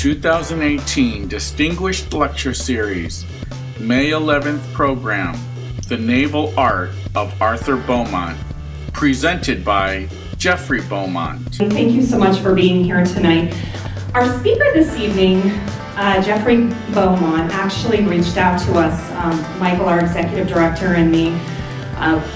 2018 Distinguished Lecture Series, May 11th program, The Naval Art of Arthur Beaumont, presented by Geoffrey Beaumont. Thank you so much for being here tonight. Our speaker this evening, uh, Geoffrey Beaumont, actually reached out to us, um, Michael, our executive director, and me, uh,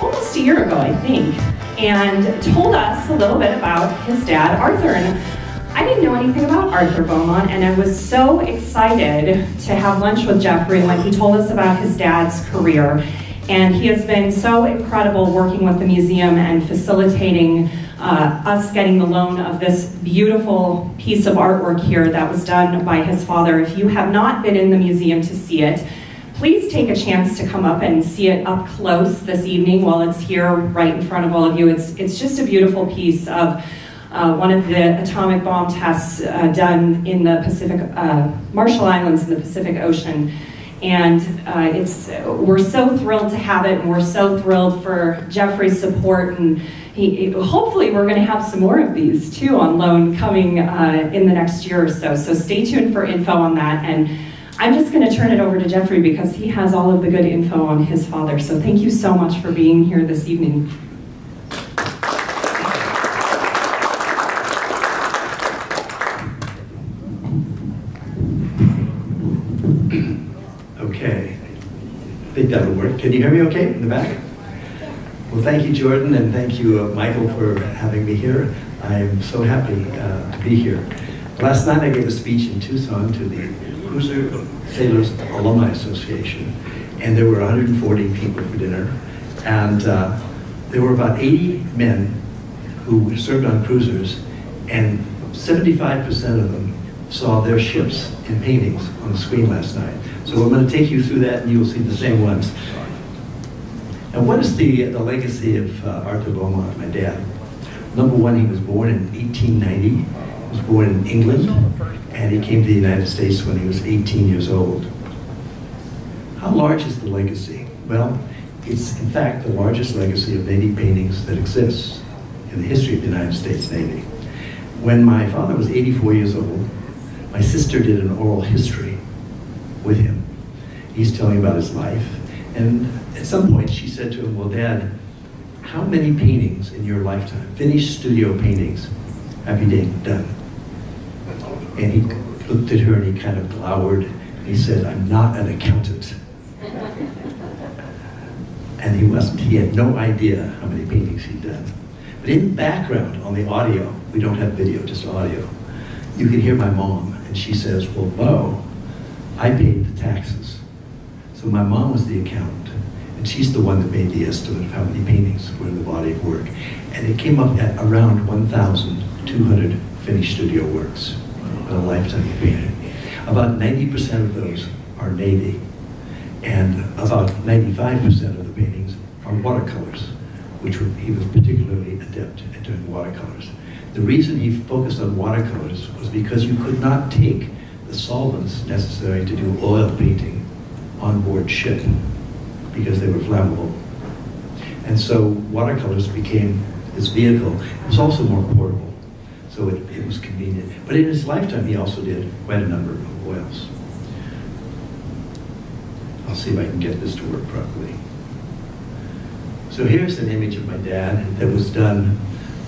almost a year ago, I think, and told us a little bit about his dad, Arthur. And I didn't know anything about Arthur Beaumont, and I was so excited to have lunch with Geoffrey when he told us about his dad's career. And he has been so incredible working with the museum and facilitating uh, us getting the loan of this beautiful piece of artwork here that was done by his father. If you have not been in the museum to see it, please take a chance to come up and see it up close this evening while it's here right in front of all of you. It's, it's just a beautiful piece of uh, one of the atomic bomb tests uh, done in the Pacific, uh, Marshall Islands in the Pacific Ocean. And uh, it's, we're so thrilled to have it, and we're so thrilled for Geoffrey's support. And he, hopefully, we're going to have some more of these too on loan coming uh, in the next year or so. So stay tuned for info on that. And I'm just going to turn it over to Geoffrey because he has all of the good info on his father. So thank you so much for being here this evening. Think that'll work. Can you hear me okay in the back? Well, thank you, Jordan, and thank you, uh, Michael, for having me here. I'm so happy uh, to be here. Last night I gave a speech in Tucson to the Cruiser Sailors Alumni Association, and there were 140 people for dinner, and uh, there were about 80 men who served on cruisers, and 75% of them saw their ships in paintings on the screen last night. So I'm going to take you through that and you'll see the same ones. And what is the, the legacy of uh, Arthur Beaumont, my dad? Number one, he was born in 1890. He was born in England, and he came to the United States when he was 18 years old. How large is the legacy? Well, it's in fact the largest legacy of Navy paintings that exists in the history of the United States Navy. When my father was 84 years old, my sister did an oral history with him he's telling about his life. And at some point she said to him, well, Dad, how many paintings in your lifetime, finished studio paintings, have you done? And he looked at her and he kind of glowered. He said, I'm not an accountant. and he wasn't, he had no idea how many paintings he'd done. But in the background, on the audio, we don't have video, just audio, you can hear my mom, and she says, well, Bo, I paid the taxes. So my mom was the accountant, and she's the one that made the estimate of how many paintings were in the body of work. And it came up at around 1,200 finished studio works in a lifetime of painting. About 90% of those are Navy, and about 95% of the paintings are watercolors, which were, he was particularly adept at doing watercolors. The reason he focused on watercolors was because you could not take the solvents necessary to do oil painting on board ship because they were flammable. And so watercolors became this vehicle. It was also more portable, so it, it was convenient. But in his lifetime, he also did quite a number of oils. I'll see if I can get this to work properly. So here's an image of my dad that was done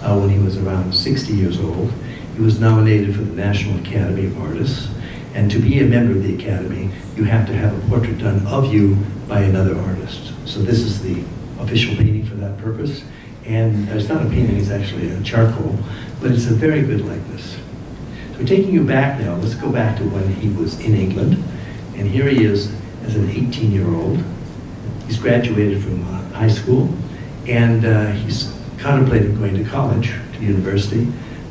uh, when he was around 60 years old. He was nominated for the National Academy of Artists. And to be a member of the Academy, you have to have a portrait done of you by another artist. So this is the official painting for that purpose. And it's not a painting, it's actually a charcoal, but it's a very good likeness. So taking you back now, let's go back to when he was in England. And here he is as an 18-year-old. He's graduated from uh, high school, and uh, he's contemplating going to college, to university,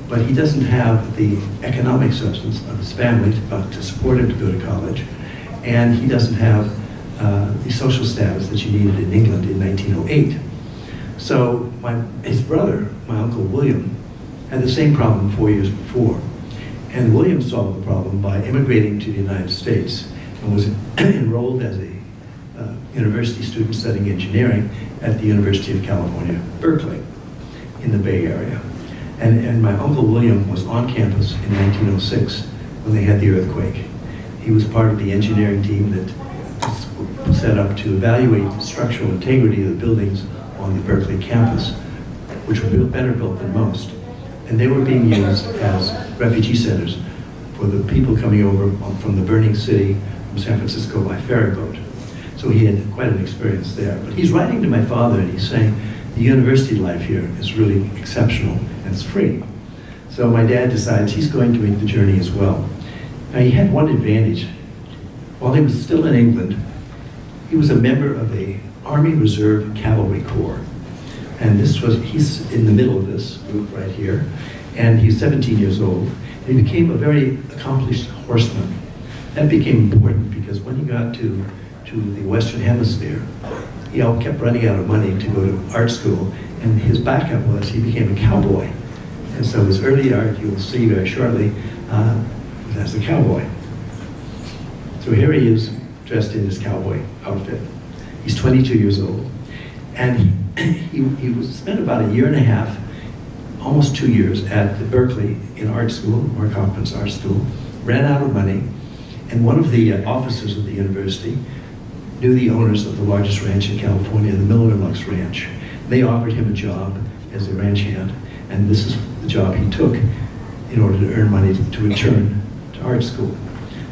but he doesn't have the economic substance of his family to, uh, to support him to go to college, and he doesn't have uh, the social status that you needed in England in 1908. So my, his brother, my uncle William, had the same problem four years before. And William solved the problem by immigrating to the United States and was enrolled as a uh, university student studying engineering at the University of California, Berkeley, in the Bay Area. And, and my Uncle William was on campus in 1906 when they had the earthquake. He was part of the engineering team that was set up to evaluate the structural integrity of the buildings on the Berkeley campus, which were built, better built than most. And they were being used as refugee centers for the people coming over from the burning city from San Francisco by ferry boat. So he had quite an experience there. But he's writing to my father and he's saying, the university life here is really exceptional and it's free. So my dad decides he's going to make the journey as well. Now he had one advantage. While he was still in England, he was a member of a Army Reserve Cavalry Corps. And this was, he's in the middle of this group right here. And he's 17 years old. And he became a very accomplished horseman. That became important because when he got to, to the Western Hemisphere, he all kept running out of money to go to art school. And his backup was he became a cowboy. And so his early art, you'll see very shortly, uh, as a cowboy. So here he is, dressed in his cowboy outfit. He's 22 years old. And he, he, he spent about a year and a half, almost two years, at Berkeley in art school, Mark Hopkins Art School, ran out of money, and one of the uh, officers of the university knew the owners of the largest ranch in California, the Miller Lux Ranch. They offered him a job as a ranch hand, and this is the job he took in order to earn money to, return to art school.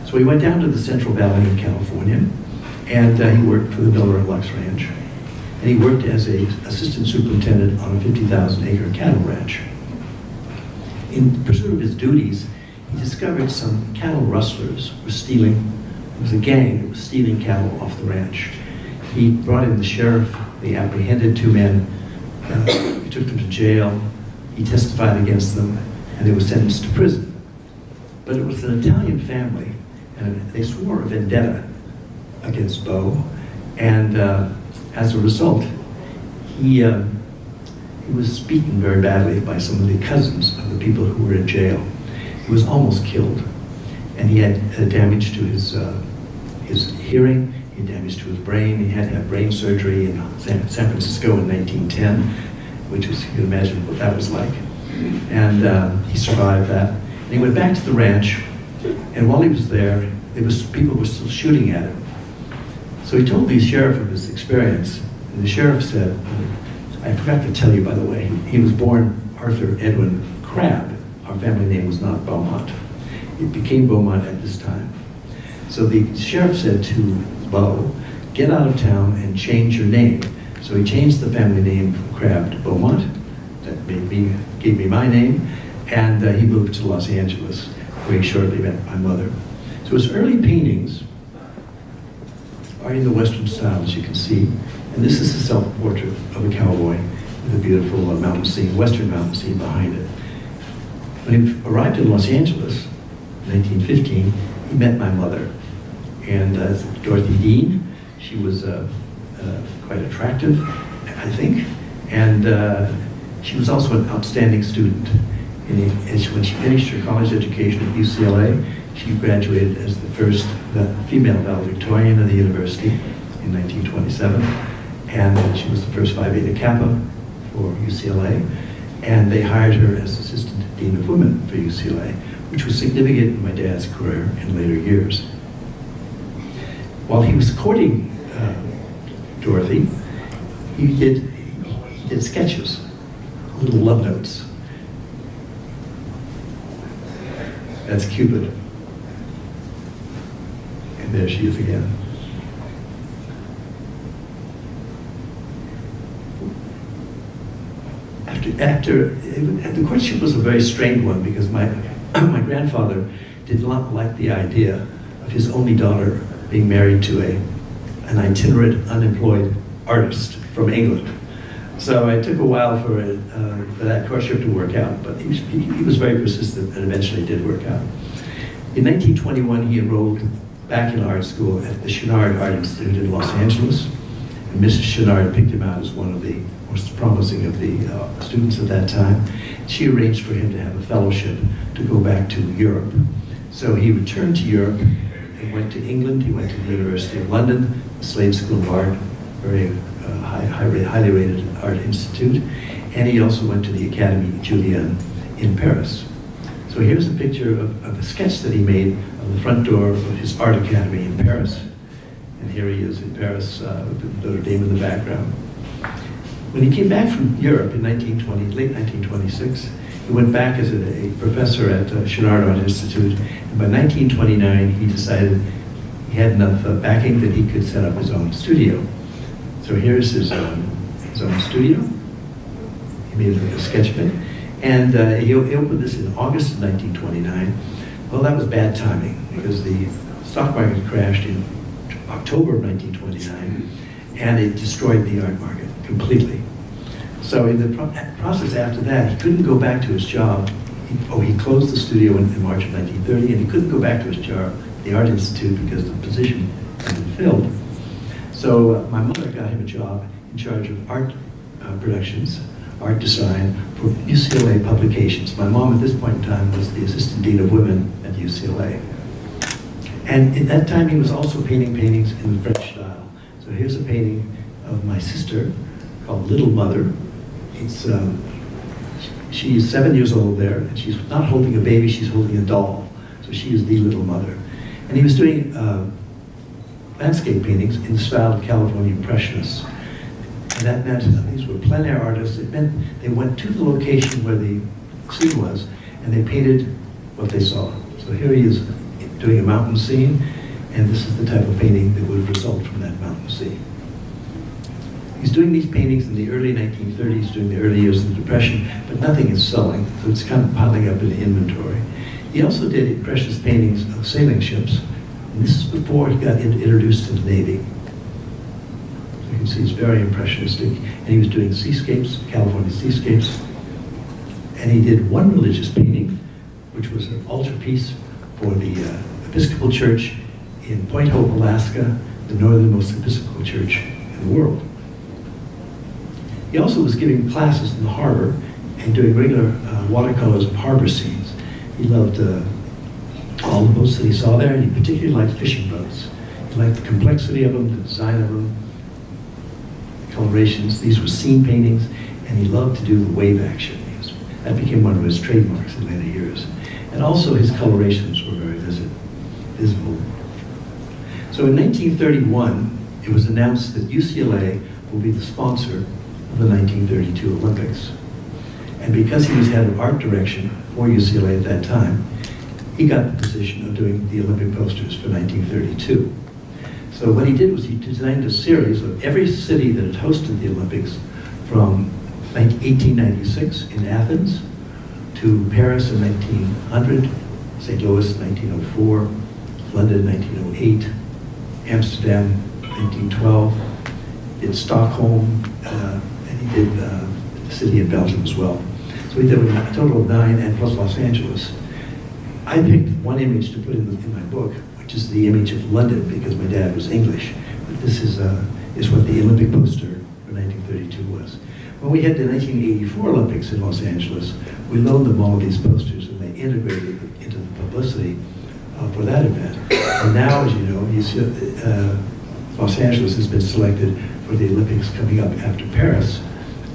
So he went down to the Central Valley in California, and uh, he worked for the Miller Lux Ranch. And he worked as a assistant superintendent on a 50,000 acre cattle ranch. In pursuit of his duties, he discovered some cattle rustlers were stealing, it was a gang that was stealing cattle off the ranch. He brought in the sheriff, they apprehended two men, uh, he took them to jail, he testified against them, and they were sentenced to prison. But it was an Italian family, and they swore a vendetta against Bo, and uh, as a result, he, uh, he was beaten very badly by some of the cousins of the people who were in jail. He was almost killed, and he had uh, damage to his, uh, his hearing, he had damage to his brain, he had to have brain surgery in San, San Francisco in 1910, which was, you can imagine what that was like. And uh, he survived that. And he went back to the ranch, and while he was there, there was people were still shooting at him. So he told the sheriff of his experience, and the sheriff said, I forgot to tell you, by the way, he was born Arthur Edwin Crabb. Our family name was not Beaumont. It became Beaumont at this time. So the sheriff said to Bo, get out of town and change your name. So he changed the family name from Crabb to Beaumont. That made me, gave me my name. And uh, he moved to Los Angeles, where he shortly met my mother. So his early paintings are in the Western style, as you can see. And this is a self-portrait of a cowboy with a beautiful uh, mountain scene, western mountain scene behind it. When he arrived in Los Angeles, 1915, he met my mother. And uh, Dorothy Dean, she was uh, uh, quite attractive, I think. And uh, she was also an outstanding student. And when she finished her college education at UCLA, she graduated as the first female valedictorian of the university in 1927. And she was the first Phi Beta Kappa for UCLA. And they hired her as assistant dean of women for UCLA, which was significant in my dad's career in later years. While he was courting uh, Dorothy, he did, he did sketches, little love notes. That's Cupid. And there she is again. After, after the courtship was a very strange one because my, my grandfather did not like the idea of his only daughter being married to a, an itinerant, unemployed artist from England. So it took a while for, it, uh, for that courtship to work out, but he, he was very persistent and eventually did work out. In 1921, he enrolled back in art school at the Chouinard Art Institute in Los Angeles. And Mrs. Chouinard picked him out as one of the most promising of the uh, students at that time. She arranged for him to have a fellowship to go back to Europe. So he returned to Europe and went to England. He went to the University of London, the Slade School of Art, very uh, high, high, highly rated art institute. And he also went to the Académie Julian in Paris. So here's a picture of, of a sketch that he made of the front door of his art academy in Paris. And here he is in Paris uh, with Notre Dame in the background. When he came back from Europe in 1920, late 1926, he went back as a, a professor at uh, Chouinard Art Institute. And by 1929, he decided he had enough uh, backing that he could set up his own studio. So here's his, um, his own studio. He made a sketch it. And uh, he, he opened this in August of 1929. Well, that was bad timing because the stock market crashed in October of 1929 and it destroyed the art market completely. So in the pro process after that, he couldn't go back to his job. He, oh, he closed the studio in, in, March of 1930 and he couldn't go back to his job, the Art Institute, because the position had been filled. So uh, my mother got him a job in charge of art uh, productions art design for UCLA publications. My mom at this point in time was the assistant dean of women at UCLA. And at that time he was also painting paintings in the French style. So here's a painting of my sister called Little Mother. It's, um, she's seven years old there, and she's not holding a baby, she's holding a doll. So she is the Little Mother. And he was doing uh, landscape paintings in the style of California Impressionists. And that meant that these were plein air artists. It meant they went to the location where the scene was and they painted what they saw. So here he is doing a mountain scene, and this is the type of painting that would result from that mountain scene. He's doing these paintings in the early 1930s, during the early years of the Depression, but nothing is selling, so it's kind of piling up in the inventory. He also did impressionist paintings of sailing ships, and this is before he got introduced to the Navy. You can see he's very impressionistic. And he was doing seascapes, California seascapes. And he did one religious painting, which was an altarpiece for the uh, Episcopal Church in Point Hope, Alaska, the northernmost Episcopal church in the world. He also was giving classes in the harbor and doing regular uh, watercolors of harbor scenes. He loved uh, all the boats that he saw there, and he particularly liked fishing boats. He liked the complexity of them, the design of them, colorations. These were scene paintings, and he loved to do the wave action. Was, that became one of his trademarks in later years. And also his colorations were very visible. So in 1931, it was announced that UCLA will be the sponsor the 1932 Olympics. And because he was head of art direction for UCLA at that time, he got the position of doing the Olympic posters for 1932. So what he did was he designed a series of every city that had hosted the Olympics from 1896 in Athens to Paris in 1900, St. Louis 1904, London 1908, Amsterdam 1912, did Stockholm, uh, did uh, the city of Belgium as well. So we did a total of nine, and plus Los Angeles. I picked one image to put in, the, in my book, which is the image of London because my dad was English. But this is, uh, is what the Olympic poster for 1932 was. When we had the 1984 Olympics in Los Angeles, we loaned them all these posters and they integrated into the publicity uh, for that event. And now, as you know, you see, uh, Los Angeles has been selected for the Olympics coming up after Paris,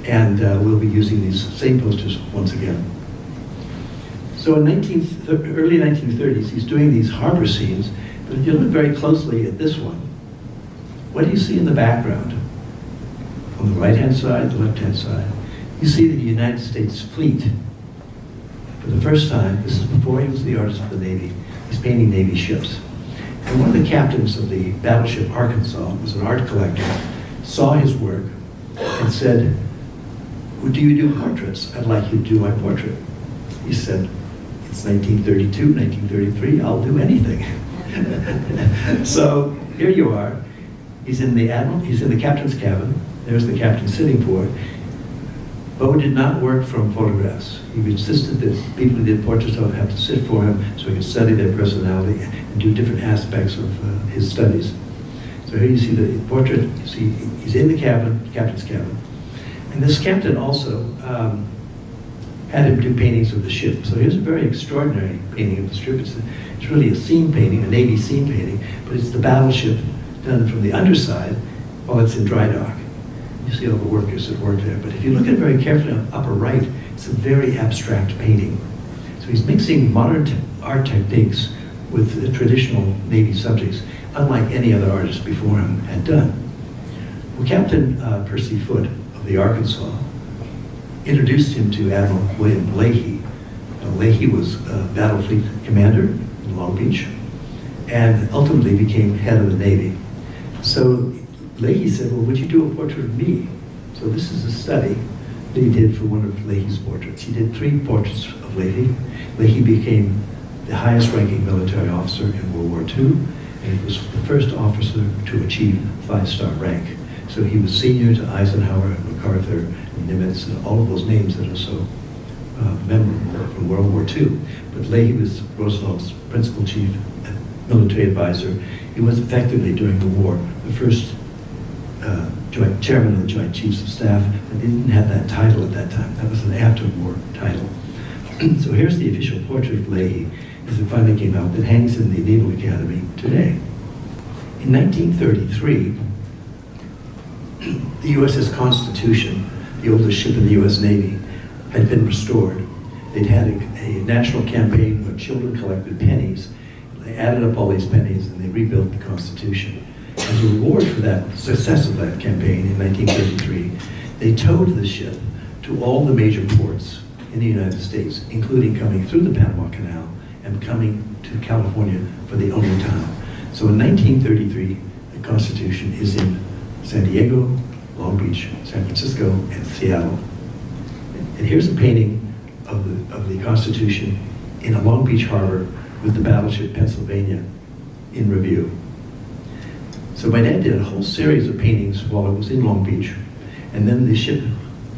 and uh, we'll be using these same posters once again. So in 19, early 1930s, he's doing these harbor scenes, but if you look very closely at this one, what do you see in the background? On the right-hand side, the left-hand side, you see the United States fleet. For the first time, this is before he was the artist of the Navy, he's painting Navy ships. And one of the captains of the battleship Arkansas was an art collector, saw his work, and said, do you do portraits? I'd like you to do my portrait. He said, it's 1932, 1933, I'll do anything. so here you are. He's in the admiral, he's in the captain's cabin. There's the captain sitting for it. Bo did not work from photographs. He insisted that people who did portraits of have to sit for him so he could study their personality and do different aspects of uh, his studies. So here you see the portrait, you see he's in the cabin, captain's cabin. And this captain also um, had him do paintings of the ship. So here's a very extraordinary painting of the ship. It's, it's really a scene painting, a Navy scene painting, but it's the battleship done from the underside while it's in dry dock. You see all the workers that work there. But if you look at it very carefully upper right, it's a very abstract painting. So he's mixing modern art techniques with the traditional Navy subjects, unlike any other artist before him had done. Well, Captain uh, Percy Foote the Arkansas introduced him to Admiral William Leahy. Now, Leahy was a battle fleet commander in Long Beach and ultimately became head of the Navy. So Leahy said, well, would you do a portrait of me? So this is a study that he did for one of Leahy's portraits. He did three portraits of Leahy. Leahy became the highest ranking military officer in World War II, and he was the first officer to achieve five-star rank. So he was senior to Eisenhower and MacArthur and Nimitz and all of those names that are so uh, memorable from World War II. But Leahy was Roosevelt's principal chief military advisor. He was effectively, during the war, the first uh, joint chairman of the Joint Chiefs of Staff, but he didn't have that title at that time. That was an after-war title. so here's the official portrait of Leahy, as it finally came out, that hangs in the Naval Academy today. In 1933, the USS Constitution, the oldest ship in the U.S. Navy, had been restored. They'd had a, a national campaign where children collected pennies. They added up all these pennies and they rebuilt the Constitution. As a reward for that success of that campaign in 1933, they towed the ship to all the major ports in the United States, including coming through the Panama Canal and coming to California for the only time. So in 1933, the Constitution is in San Diego, Long Beach, San Francisco, and Seattle. And here's a painting of the, of the Constitution in a Long Beach harbor with the battleship Pennsylvania in review. So my dad did a whole series of paintings while I was in Long Beach. And then the ship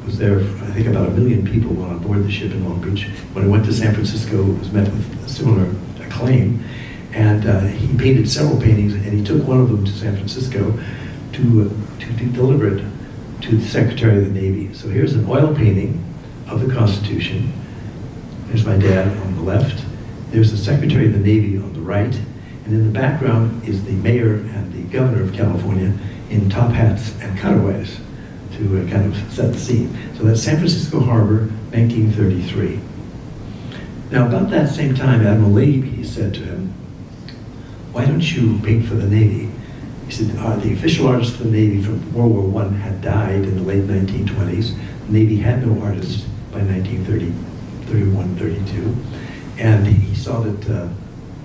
was there, I think about a million people were on board the ship in Long Beach. When I went to San Francisco, it was met with similar acclaim. And uh, he painted several paintings, and he took one of them to San Francisco to, uh, to, to deliver it to the Secretary of the Navy. So here's an oil painting of the Constitution. There's my dad on the left. There's the Secretary of the Navy on the right. And in the background is the mayor and the governor of California in top hats and cutaways to uh, kind of set the scene. So that's San Francisco Harbor, 1933. Now, about that same time, Admiral Leahy said to him, why don't you paint for the Navy? He said, uh, the official artist for the Navy from World War I had died in the late 1920s. The Navy had no artists by 1930, 31, 32. And he saw that, uh,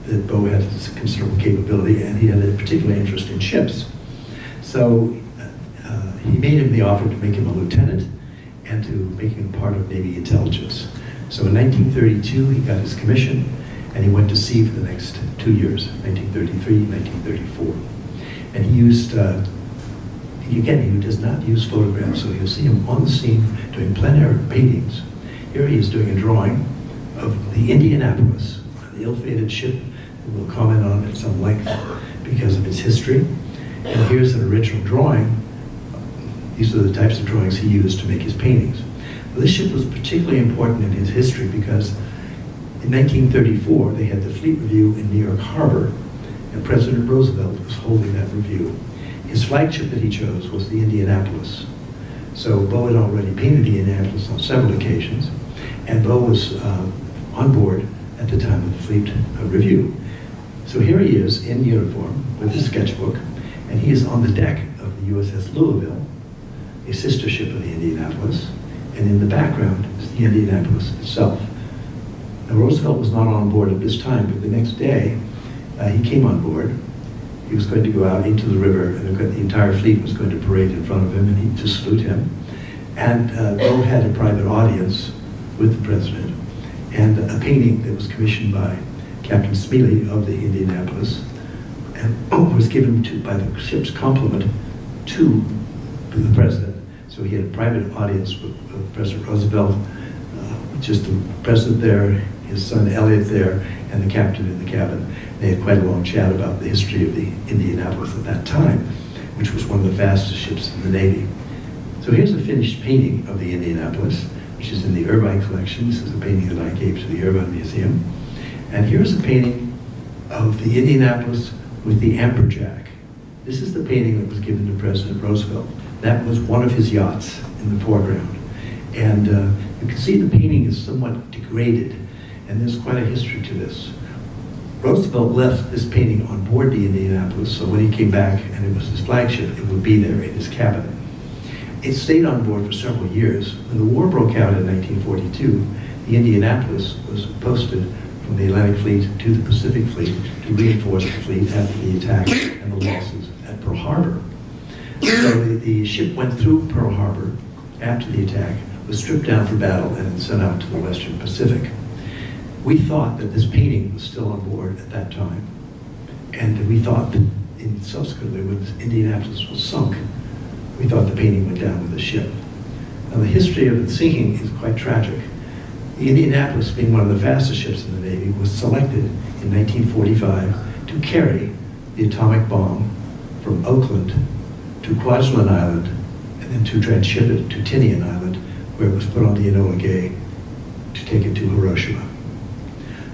that Bo had considerable capability and he had a particular interest in ships. So uh, he made him the offer to make him a lieutenant and to make him part of Navy intelligence. So in 1932, he got his commission and he went to sea for the next two years, 1933, 1934. And he used, uh, again, he does not use photographs, so you'll see him on the scene doing plein air paintings. Here he is doing a drawing of the Indianapolis, the ill-fated ship we'll comment on at some length because of its history. And here's an original drawing. These are the types of drawings he used to make his paintings. Well, this ship was particularly important in his history because in 1934 they had the Fleet Review in New York Harbor and President Roosevelt was holding that review. His flagship that he chose was the Indianapolis. So Bo had already painted the Indianapolis on several occasions, and Bo was uh, on board at the time of the Fleet uh, Review. So here he is in uniform with his sketchbook, and he is on the deck of the USS Louisville, a sister ship of the Indianapolis, and in the background is the Indianapolis itself. Now Roosevelt was not on board at this time, but the next day uh, he came on board. He was going to go out into the river, and the entire fleet was going to parade in front of him, and he to salute him. And uh, had a private audience with the president, and a painting that was commissioned by Captain Smeallie of the Indianapolis, and was given to by the ship's complement to the president. So he had a private audience with, with President Roosevelt, uh, just the president there, his son Elliott there, and the captain in the cabin. They had quite a long chat about the history of the Indianapolis at that time, which was one of the fastest ships in the Navy. So here's a finished painting of the Indianapolis, which is in the Irvine collection. This is a painting that I gave to the Irvine Museum. And here's a painting of the Indianapolis with the Amberjack. This is the painting that was given to President Roosevelt. That was one of his yachts in the foreground. And uh, you can see the painting is somewhat degraded and there's quite a history to this. Roosevelt left this painting on board the Indianapolis, so when he came back and it was his flagship, it would be there in his cabin. It stayed on board for several years. When the war broke out in 1942, the Indianapolis was posted from the Atlantic Fleet to the Pacific Fleet to reinforce the fleet after the attack and the losses at Pearl Harbor. So the, the ship went through Pearl Harbor after the attack, was stripped down for battle, and sent out to the Western Pacific. We thought that this painting was still on board at that time, and we thought that in subsequently when Indianapolis was sunk, we thought the painting went down with the ship. Now the history of the sinking is quite tragic. The Indianapolis, being one of the fastest ships in the Navy, was selected in 1945 to carry the atomic bomb from Oakland to Kwajalein Island and then to transship it to Tinian Island, where it was put on the Enola Gay to take it to Hiroshima.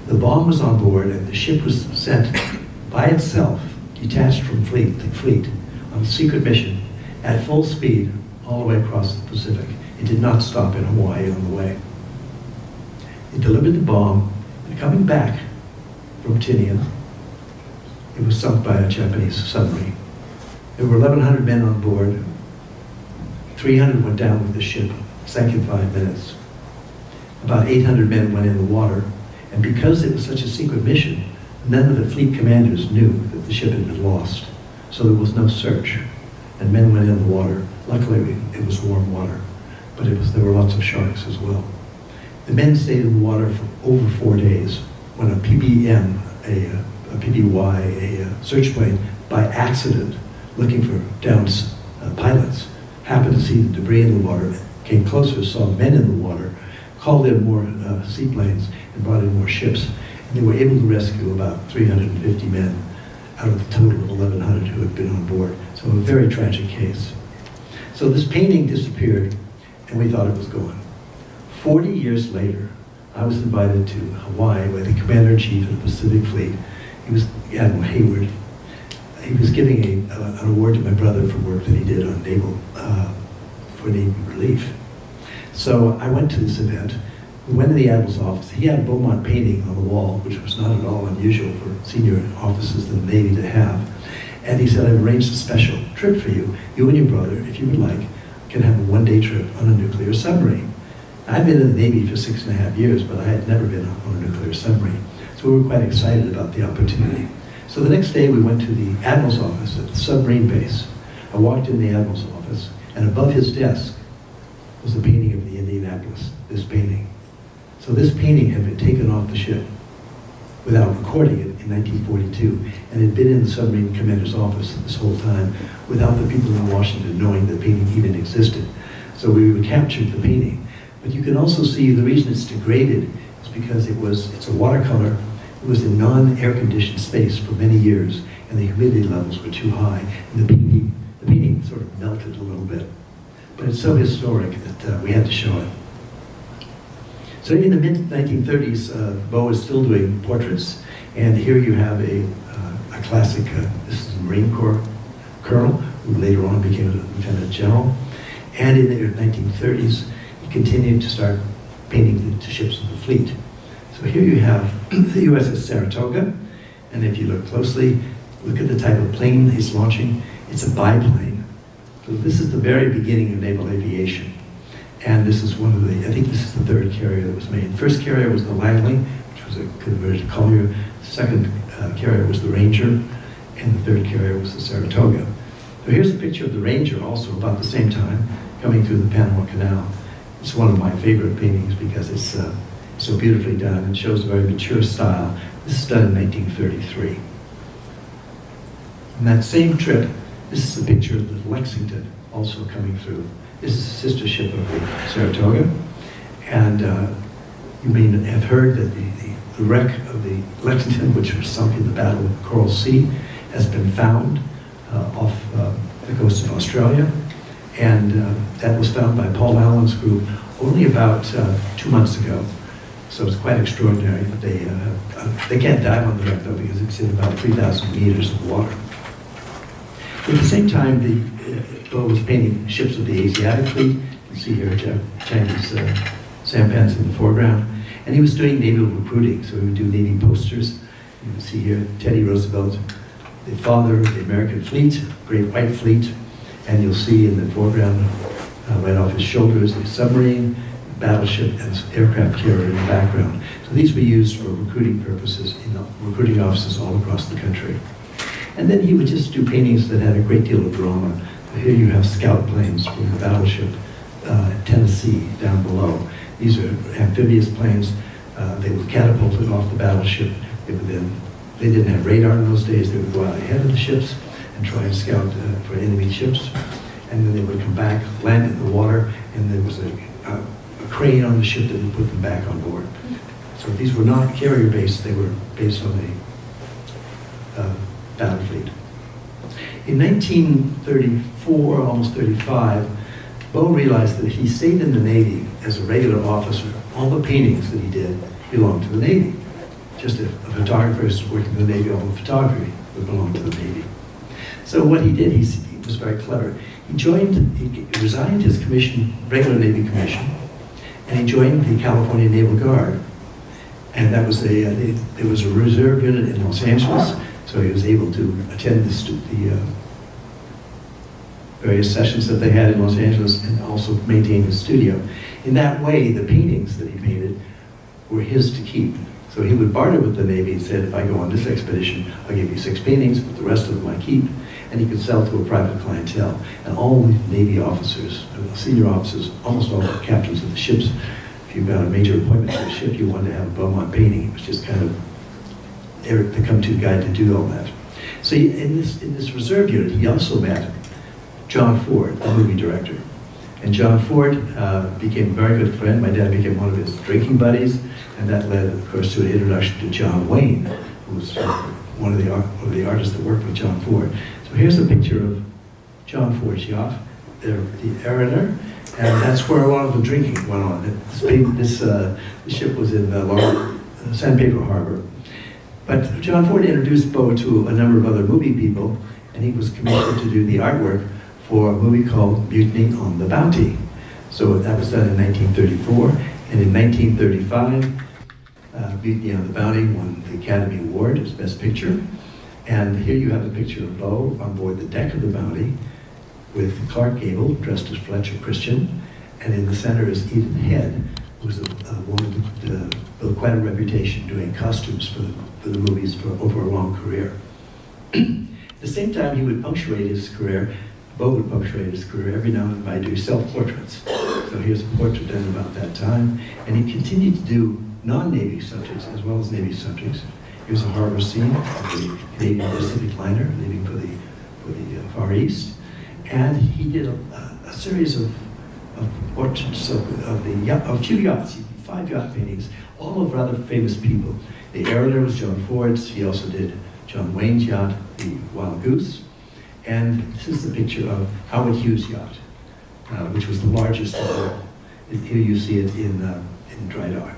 The bomb was on board and the ship was sent by itself, detached from fleet, the fleet, on a secret mission at full speed all the way across the Pacific. It did not stop in Hawaii on the way. It delivered the bomb, and coming back from Tinian, it was sunk by a Japanese submarine. There were 1,100 men on board. 300 went down with the ship, sank in five minutes. About 800 men went in the water, and because it was such a secret mission, none of the fleet commanders knew that the ship had been lost. So there was no search, and men went in the water. Luckily, it was warm water, but was, there were lots of sharks as well. The men stayed in the water for over four days when a PBM, a, a PBY, a, search plane, by accident, looking for downed uh, pilots, happened to see the debris in the water, came closer, saw men in the water, called in more uh, seaplanes, and brought in more ships. And they were able to rescue about 350 men out of the total of 1,100 who had been on board. So a very tragic case. So this painting disappeared, and we thought it was gone. 40 years later, I was invited to Hawaii by the Commander-in-Chief of the Pacific Fleet. He was Admiral Hayward. He was giving a, an award to my brother for work that he did on naval, uh, for Navy relief. So I went to this event. We went to the Admiral's office. He had a Beaumont painting on the wall, which was not at all unusual for senior officers in the Navy to have. And he said, I've arranged a special trip for you. You and your brother, if you would like, can have a one-day trip on a nuclear submarine. I'd been in the Navy for six and a half years, but I had never been on a nuclear submarine. So we were quite excited about the opportunity. So the next day we went to the Admiral's office at the submarine base. I walked in the Admiral's office, and above his desk was a painting of the Indianapolis, this painting. So this painting had been taken off the ship without recording it in 1942, and had been in the submarine commander's office this whole time without the people in Washington knowing the painting even existed. So we recaptured the painting but you can also see the reason it's degraded is because it was, it's a watercolor. It was in non-air conditioned space for many years and the humidity levels were too high and the painting, the painting sort of melted a little bit. But it's so historic that uh, we had to show it. So in the mid-1930s, uh, Bo is still doing portraits, and here you have a, uh, a classic, uh, this is a Marine Corps colonel, who later on became a lieutenant general. And in the 1930s, he continued to start painting the ships of the fleet. So here you have the USS Saratoga, and if you look closely, look at the type of plane he's launching. It's a biplane. So this is the very beginning of naval aviation. And this is one of the, I think this is the third carrier that was made. The first carrier was the Langley, which was a converted collier. The second uh, carrier was the Ranger, and the third carrier was the Saratoga. So here's a picture of the Ranger also about the same time, coming through the Panama Canal. It's one of my favorite paintings because it's uh, so beautifully done and shows a very mature style. This is done in 1933. On that same trip, this is a picture of the Lexington also coming through. Is a sister ship of the Saratoga. And uh, you may have heard that the, the, the, wreck of the Lexington, which was sunk in the Battle of the Coral Sea, has been found uh, off uh, the coast of Australia. And uh, that was found by Paul Allen's group only about uh, two months ago. So it's quite extraordinary they, uh they can't dive on the wreck though because it's in about 3,000 meters of water. At the same time, the uh, was painting ships of the Asiatic fleet. You see here Chinese uh, sampans in the foreground. And he was doing naval recruiting, so he would do Navy posters. You can see here Teddy Roosevelt, the father of the American fleet, Great White Fleet, and you'll see in the foreground, uh, right off his shoulders, a submarine, battleship, and aircraft carrier in the background. So these were used for recruiting purposes in recruiting offices all across the country. And then he would just do paintings that had a great deal of drama. Here you have scout planes from the battleship uh, Tennessee down below. These are amphibious planes. Uh, they were catapulted off the battleship. They, then, they didn't have radar in those days. They would go out ahead of the ships and try and scout uh, for enemy ships. And then they would come back, land in the water, and there was a, a, a crane on the ship that would put them back on board. So these were not carrier based, they were based on a uh, battle fleet. In 1934, almost 35, Bo realized that if he stayed in the Navy as a regular officer, all the paintings that he did belonged to the Navy. Just if a photographer is working in the Navy, all the photography would belong to the Navy. So what he did, he, he was very clever. He joined, he resigned his commission, regular Navy commission, and he joined the California Naval Guard. And that was a, uh, there was a reserve unit in Los Angeles, so he was able to attend the, the uh, various sessions that they had in Los Angeles and also maintain his studio. In that way, the paintings that he painted were his to keep. So he would barter with the Navy and said, if I go on this expedition, I'll give you six paintings, but the rest of them I keep. And he could sell to a private clientele. And all the Navy officers, senior officers, almost all the captains of the ships, if you got a major appointment to a ship, you wanted to have a Beaumont painting. It was just kind of Eric, the come-to guy to do all that. So he, in this in this reserve unit, he also met John Ford, the movie director. And John Ford uh, became a very good friend. My dad became one of his drinking buddies, and that led, of course, to an introduction to John Wayne, who was one of the, one of the artists that worked with John Ford. So here's a picture of John Ford's yacht, the, the Araner, and that's where a lot of the drinking went on. This, this, uh, ship was in uh, uh, San Pedro Harbor. But John Ford introduced Bo to a number of other movie people, and he was commissioned to do the artwork for a movie called Mutiny on the Bounty. So that was done in 1934, and in 1935, uh, Mutiny on the Bounty won the Academy Award as Best Picture. And here you have a picture of Bo on board the deck of the Bounty with Clark Gable dressed as Fletcher Christian, and in the center is Edith Head, who's a, a woman that uh, quite a reputation doing costumes for the, for the movies for over a long career. At the same time, he would punctuate his career Bo would punctuate his career every now and then by doing self-portraits. So here's a portrait done about that time. And he continued to do non-Navy subjects as well as Navy subjects. Here's a harbor scene of the Canadian Pacific liner leaving for the, for the uh, Far East. And he did a, a series of, of portraits of, of the a few yachts, five yacht paintings, all of rather famous people. The Araner was John Ford's. He also did John Wayne's yacht, the Wild Goose. And this is the picture of Howard Hughes' yacht, uh, which was the largest of all. Here you see it in, uh, in dry dock.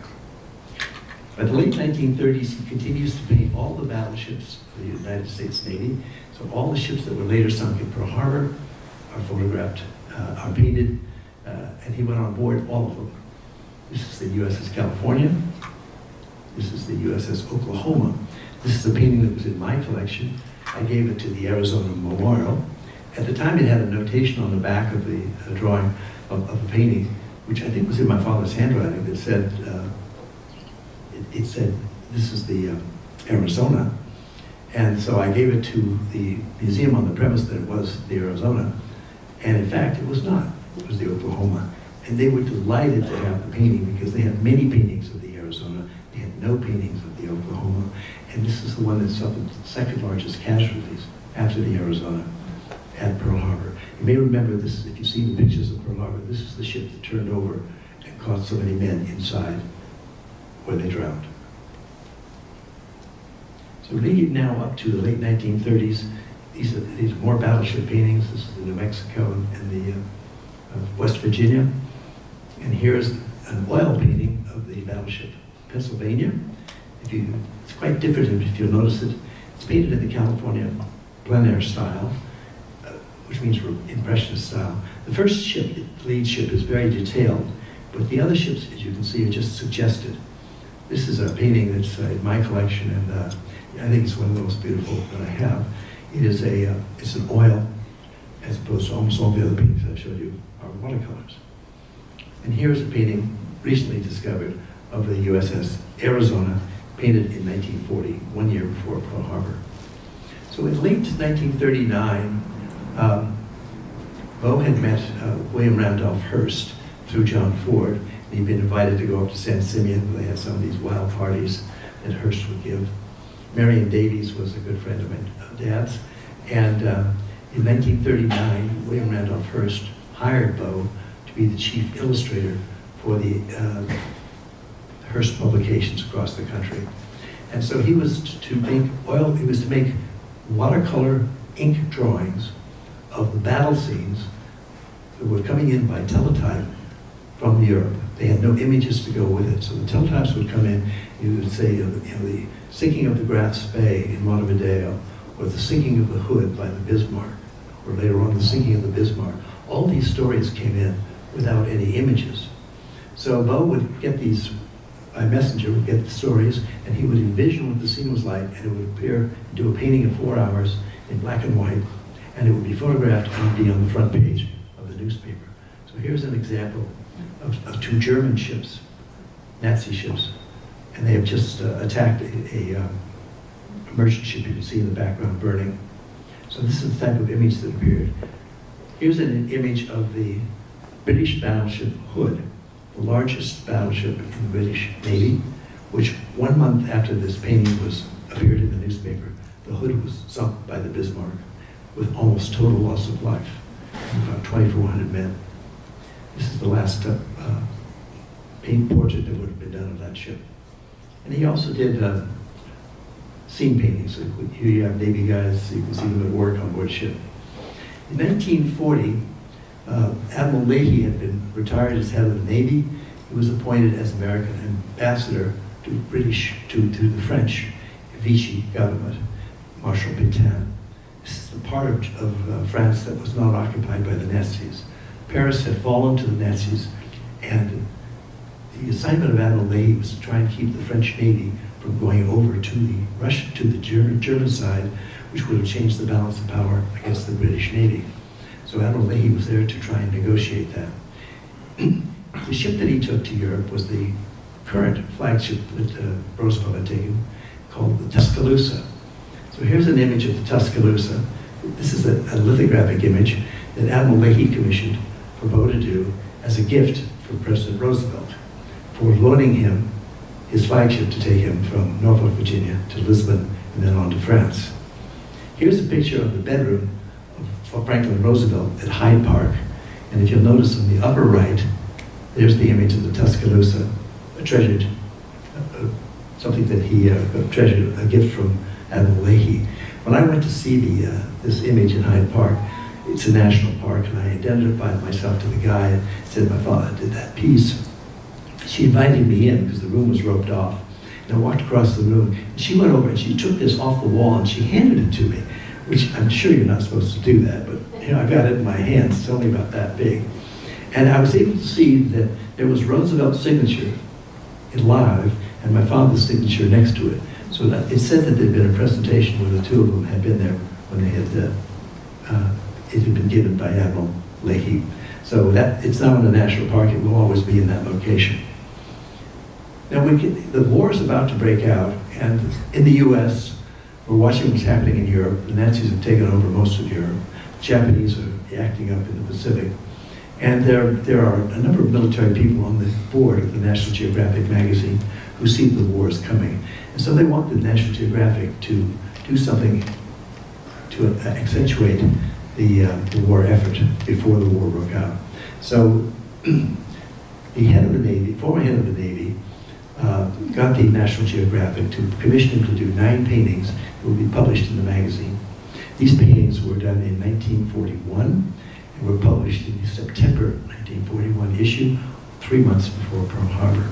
By the late 1930s, he continues to paint all the battleships for the United States Navy. So all the ships that were later sunk in Pearl Harbor are photographed, uh, are painted, uh, and he went on board all of them. This is the USS California. This is the USS Oklahoma. This is a painting that was in my collection. I gave it to the Arizona Memorial. At the time, it had a notation on the back of the drawing of, of, the painting, which I think was in my father's handwriting, that said, uh, it, it, said, this is the uh, Arizona. And so I gave it to the museum on the premise that it was the Arizona. And in fact, it was not. It was the Oklahoma. And they were delighted to have the painting because they had many paintings of the no paintings of the Oklahoma. And this is the one that suffered the second largest casualties after the Arizona at Pearl Harbor. You may remember this, if you've seen the pictures of Pearl Harbor, this is the ship that turned over and caught so many men inside where they drowned. So leading now up to the late 1930s, these are, these are more battleship paintings. This is the New Mexico and the uh, West Virginia. And here's an oil painting of the battleship Pennsylvania. If you it's quite different if you'll notice it. It's painted in the California plein air style, uh, which means impressionist style. The first ship, the lead ship, is very detailed, but the other ships, as you can see, are just suggested. This is a painting that's uh, in my collection, and uh, I think it's one of the most beautiful that I have. It is a, uh, it's an oil, as opposed to almost all the other paintings I've showed you are watercolors. And here's a painting recently discovered of the USS Arizona, painted in 1940, one year before Pearl Harbor. So in late 1939, um, Bo had met uh, William Randolph Hearst through John Ford. And he'd been invited to go up to San Simeon. They had some of these wild parties that Hearst would give. Marion Davies was a good friend of my dad's. And uh, in 1939, William Randolph Hearst hired Bo to be the chief illustrator for the uh, Hearst publications across the country. And so he was to make oil, he was to make watercolor ink drawings of the battle scenes that were coming in by teletype from Europe. They had no images to go with it. So the teletypes would come in, you would say, you know, the sinking of the Graf Spee in Montevideo, or the sinking of the Hood by the Bismarck, or later on the sinking of the Bismarck. All these stories came in without any images. So Bo would get these, by messenger would get the stories, and he would envision what the scene was like, and it would appear, do a painting in four hours in black and white, and it would be photographed and be on the front page of the newspaper. So here's an example of, of two German ships, Nazi ships, and they have just uh, attacked a, a um, merchant ship you can see in the background burning. So this is the type of image that appeared. Here's an image of the British battleship Hood, the largest battleship in the British Navy, which one month after this painting was appeared in the newspaper, the Hood was sunk by the Bismarck with almost total loss of life, about 2,400 men. This is the last uh, paint portrait that would have been done of that ship. And he also did uh, scene paintings. Here you have Navy guys, you can see them at work on board ship. In 1940, uh, Admiral Leahy had been retired as head of the Navy. He was appointed as American ambassador to British, to, to the French Vichy government, Marshal Pétain. This is the part of, of uh, France that was not occupied by the Nazis. Paris had fallen to the Nazis, and the assignment of Admiral Leahy was to try and keep the French Navy from going over to the Russian, to the German, German side, which would have changed the balance of power against the British Navy. So Admiral Leahy was there to try and negotiate that. the ship that he took to Europe was the current flagship that uh, Roosevelt had taken, called the Tuscaloosa. So here's an image of the Tuscaloosa. This is a, a lithographic image that Admiral Leahy commissioned for Bo as a gift for President Roosevelt for loaning him his flagship to take him from Norfolk, Virginia to Lisbon and then on to France. Here's a picture of the bedroom Franklin Roosevelt at Hyde Park. And if you'll notice on the upper right, there's the image of the Tuscaloosa, a treasured, uh, something that he uh, treasured, a gift from Admiral Leahy. When I went to see the, uh, this image in Hyde Park, it's a national park, and I identified myself to the guy and said my father did that piece. She invited me in because the room was roped off. And I walked across the room, and she went over and she took this off the wall and she handed it to me, which I'm sure you're not supposed to do that, but you know, I got it in my hands, it's only about that big. And I was able to see that there was Roosevelt's signature live and my father's signature next to it. So that it said that there'd been a presentation where the two of them had been there when they had, uh, uh, it had been given by Admiral Leahy. So that it's now in the national park, it will always be in that location. Now, can, the war is about to break out, and in the U.S., we're watching what's happening in Europe. The Nazis have taken over most of Europe. Japanese are acting up in the Pacific. And there, there are a number of military people on the board of the National Geographic magazine who see the war is coming. And so they want the National Geographic to do something to accentuate the, uh, the war effort before the war broke out. So the head of the Navy, former head of the Navy, uh, got the National Geographic to commission him to do nine paintings will be published in the magazine. These paintings were done in 1941 and were published in the September 1941 issue, three months before Pearl Harbor.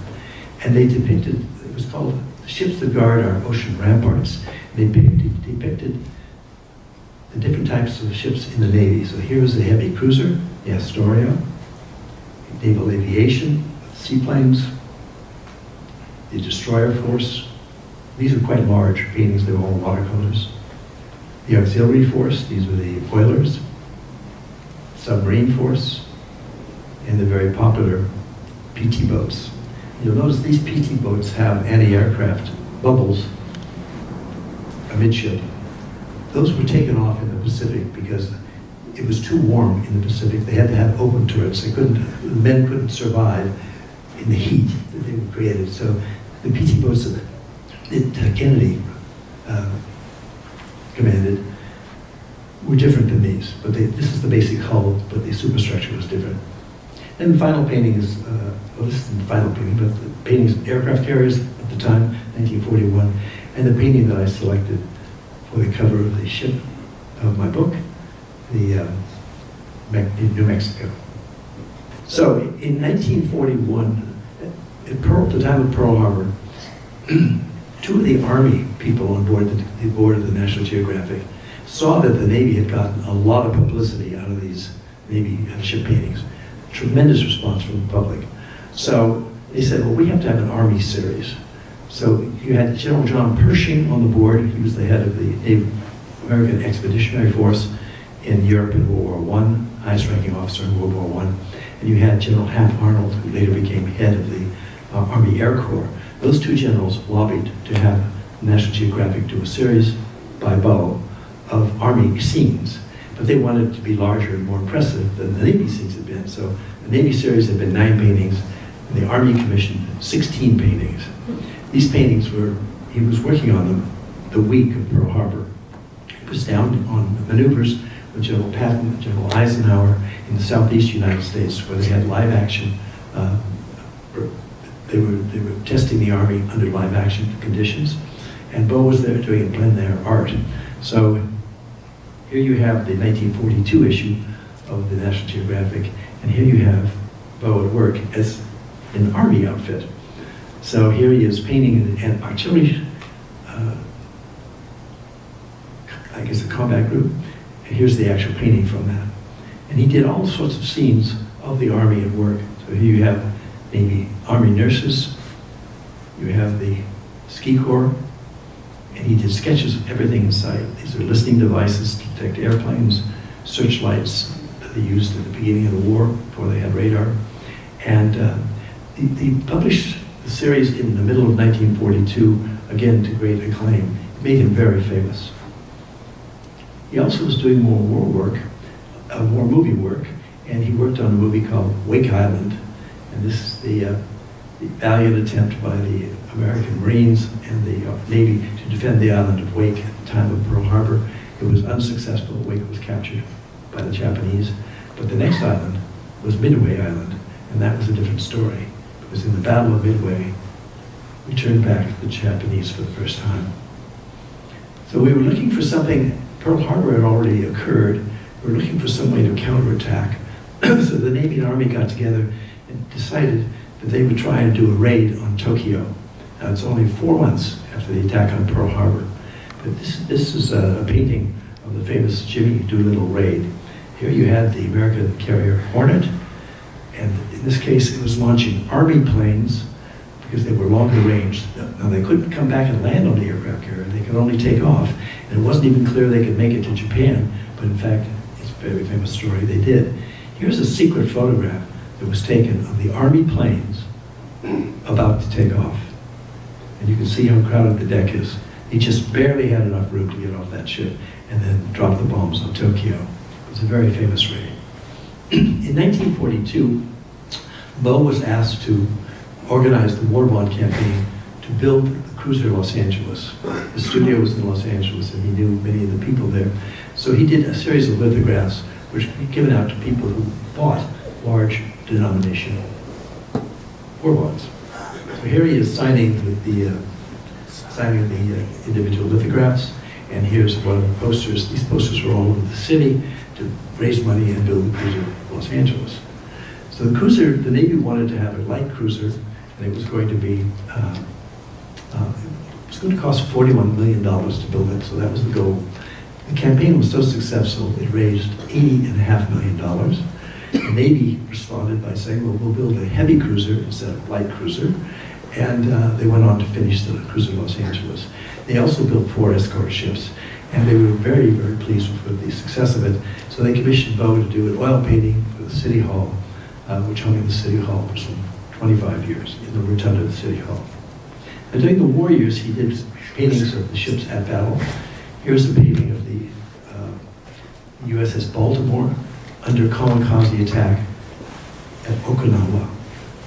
And they depicted, it was called Ships That Guard Our Ocean Ramparts. They depicted, the different types of ships in the Navy. So here's the heavy cruiser, the Astoria, naval aviation, seaplanes, the destroyer force. These are quite large paintings, they were all watercolors. The auxiliary force, these were the oilers. Submarine force, and the very popular PT boats. You'll notice these PT boats have anti-aircraft bubbles amidship. Those were taken off in the Pacific because it was too warm in the Pacific. They had to have open turrets. They couldn't, the men couldn't survive in the heat that they were created. So the PT boats that, that Kennedy uh, commanded were different than these. But they, this is the basic hull, but the superstructure was different. And the final painting is, uh, well, this is the final painting, but the painting is aircraft carriers at the time, 1941, and the painting that I selected for the cover of the ship of my book, the in New Mexico. So in 1941, at Pearl, the time of Pearl Harbor, two of the Army people on board the, the board of the National Geographic saw that the Navy had gotten a lot of publicity out of these Navy ship paintings. Tremendous response from the public. So they said, well, we have to have an Army series. So you had General John Pershing on the board. He was the head of the American Expeditionary Force in Europe in World War I, highest ranking officer in World War I. And you had General Hap Arnold, who later became head of the uh, Army Air Corps. Those two generals lobbied to have National Geographic do a series by Bo of Army scenes. But they wanted it to be larger and more impressive than the Navy scenes had been. So the Navy series had been nine paintings, and the Army commissioned 16 paintings. These paintings were, he was working on them the week of Pearl Harbor. He was down on maneuvers with General Patton and General Eisenhower in the southeast United States where they had live action. Uh, they, were, they were testing the Army under live action conditions. And Bo was there doing a plein air art. So here you have the 1942 issue of the National Geographic, and here you have Bo at work as an Army outfit. So here he is painting an artillery, uh, I guess a combat group, and here's the actual painting from that. And he did all sorts of scenes of the Army at work. So here you have Navy Army nurses, you have the ski corps, and he did sketches of everything in sight. These are listening devices to detect airplanes, searchlights that they used at the beginning of the war before they had radar. And uh, he, he published the series in the middle of 1942, again to great acclaim. It made him very famous. He also was doing more war work, uh, more movie work, and he worked on a movie called Wake Island. And this is the, uh, the valiant attempt by the American Marines and the uh, Navy to defend the island of Wake at the time of Pearl Harbor. It was unsuccessful. Wake was captured by the Japanese. But the next island was Midway Island, and that was a different story was in the Battle of Midway, we turned back the Japanese for the first time. So we were looking for something, Pearl Harbor had already occurred, we were looking for some way to counterattack. so the Navy and Army got together decided that they would try and do a raid on Tokyo. Now it's only four months after the attack on Pearl Harbor. But this, this is a, a painting of the famous Jimmy Doolittle raid. Here you had the American carrier Hornet, and in this case, it was launching Army planes because they were longer range. Now, they couldn't come back and land on the aircraft carrier. They could only take off. And it wasn't even clear they could make it to Japan. But in fact, it's a very famous story, they did. Here's a secret photograph that was taken of the Army planes about to take off. And you can see how crowded the deck is. He just barely had enough room to get off that ship and then drop the bombs on Tokyo. It was a very famous raid. in 1942, Bo was asked to organize the war bond campaign to build the cruiser Los Angeles. The studio was in Los Angeles and he knew many of the people there. So he did a series of lithographs which were given out to people who bought large denomination war bonds. So here he is signing the, uh, signing the uh, individual lithographs, and here's one of the posters. These posters were all over the city to raise money and build the cruiser Los Angeles. So the cruiser, the Navy wanted to have a light cruiser, and it was going to be, uh, it was going to cost $41 million to build it, so that was the goal. The campaign was so successful, it raised $80.5 million. The Navy responded by saying, well, we'll build a heavy cruiser instead of a light cruiser, and uh, they went on to finish the cruiser Los Angeles. They also built four escort ships, and they were very, very pleased with, the success of it. So they commissioned Bo to do an oil painting for the City Hall, uh, which hung in the City Hall for some 25 years in the rotunda of the City Hall. And during the war years, he did paintings of the ships at battle. Here's a painting of the uh, USS Baltimore under kamikaze attack at Okinawa.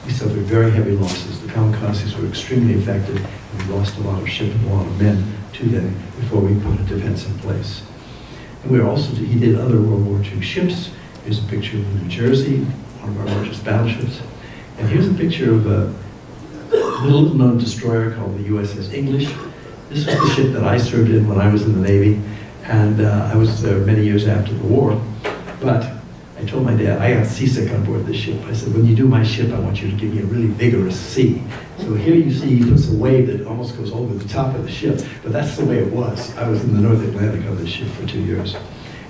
We suffered very heavy losses. The kamikazes were extremely effective, and we lost a lot of ship and a lot of men to them before we put a defense in place. And we also, he did other World War II ships. Here's a picture of New Jersey, one of our largest battleships. And here's a picture of a little known destroyer called the USS English. This was the ship that I served in when I was in the Navy, and uh, I was there many years after the war. But I told my dad, I got seasick on board this ship. I said, when you do my ship, I want you to give me a really vigorous sea. So here you see puts a wave that almost goes over the top of the ship, but that's the way it was. I was in the North Atlantic on this ship for two years,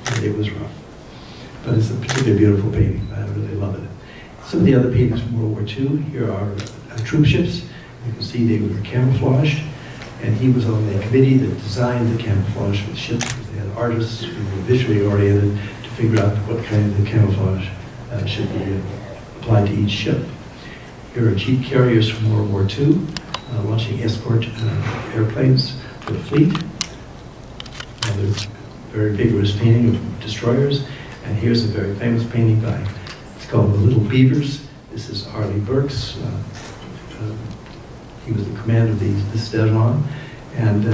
and it was rough. But it's a particularly beautiful painting. I really love it. Some of the other paintings from World War II, here are uh, troop ships. You can see they were camouflaged, and he was on the committee that designed the camouflage for the ships. They had artists who were visually oriented figure out what kind of camouflage uh, should be uh, applied to each ship. Here are jeep carriers from World War II, uh, launching escort uh, airplanes for the fleet. Another very vigorous painting of destroyers. And here's a very famous painting by, it's called The Little Beavers. This is Arleigh Burke's. Uh, uh, he was the commander of the, this. And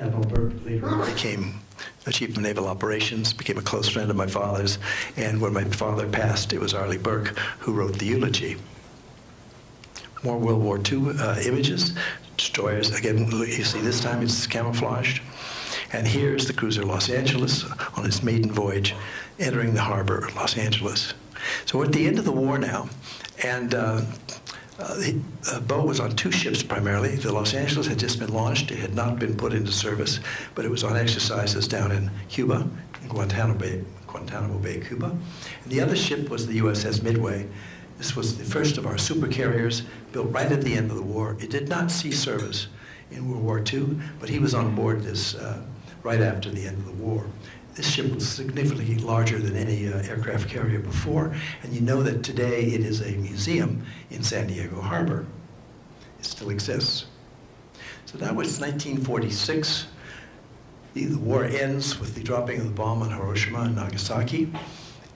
Admiral Burke later became the chief of naval operations, became a close friend of my father's. And when my father passed, it was Arleigh Burke who wrote the eulogy. More World War II uh, images, destroyers. Again, you see this time it's camouflaged. And here's the cruiser Los Angeles on its maiden voyage, entering the harbor of Los Angeles. So we're at the end of the war now, and uh, uh, the uh, boat was on two ships primarily. The Los Angeles had just been launched. It had not been put into service, but it was on exercises down in Cuba, in Guantanamo Bay, Guantanamo Bay, Cuba. And the other ship was the USS Midway. This was the first of our supercarriers, built right at the end of the war. It did not see service in World War II, but he was on board this uh, right after the end of the war. This ship was significantly larger than any uh, aircraft carrier before, and you know that today it is a museum in San Diego Harbor. It still exists. So that was 1946. The, the war ends with the dropping of the bomb on Hiroshima and Nagasaki,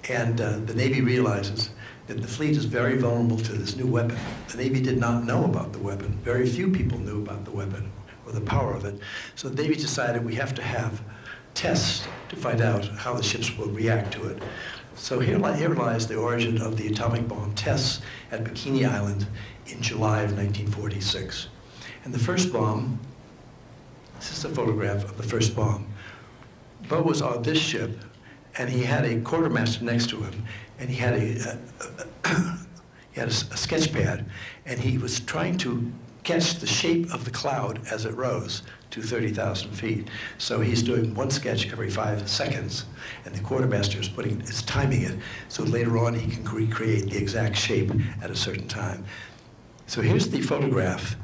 and uh, the Navy realizes that the fleet is very vulnerable to this new weapon. The Navy did not know about the weapon. Very few people knew about the weapon or the power of it. So the Navy decided we have to have tests to find out how the ships will react to it. So here, here lies the origin of the atomic bomb tests at Bikini Island in July of 1946. And the first bomb, this is a photograph of the first bomb. Bo was on this ship, and he had a quartermaster next to him, and he had a, a, a he had a, a sketch pad, and he was trying to catch the shape of the cloud as it rose to 30,000 feet. So he's doing one sketch every five seconds, and the quartermaster is putting is timing it so later on he can recreate the exact shape at a certain time. So here's the photograph,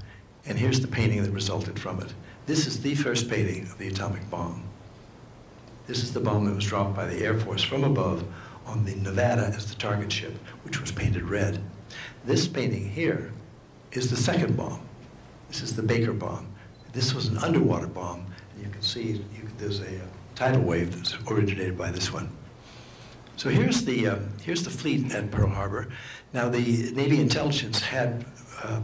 and here's the painting that resulted from it. This is the first painting of the atomic bomb. This is the bomb that was dropped by the Air Force from above on the Nevada as the target ship, which was painted red. This painting here is the second bomb. This is the Baker bomb. This was an underwater bomb. And you can see you, there's a, tidal wave that's originated by this one. So here's the, uh, here's the fleet at Pearl Harbor. Now the Navy intelligence had uh,